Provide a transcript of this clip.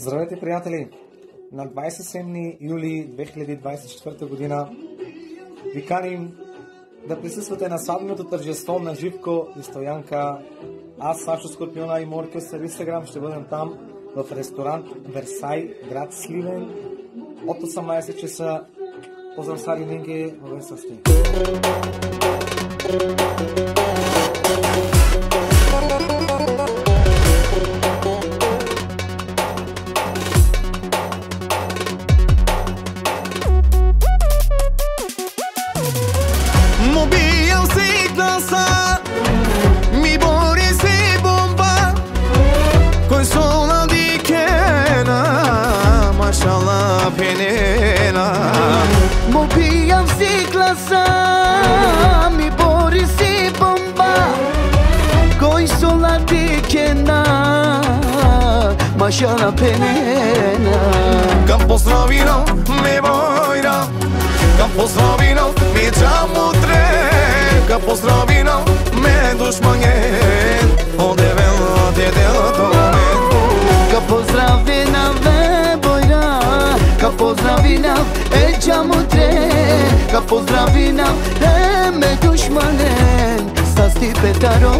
Здравейте, приятели! На 27 юли 2024 година ви каним да присъствате на сватбеното тържество на Живко и Стоянка. Аз, Сашо Скорпиона и Моркес в Инстаграм ще бъдем там в ресторант Версай, град Сливен от 18 часа. Поздрав Сари Нинге, във Састи. πενένα Μου πήγαν κλασά μη μπορείς η μπομπά Κόης όλα τη κενά Μα πενένα Campos vina Echam u tre Ka pozdravina E me dushmanen Sa sti petaro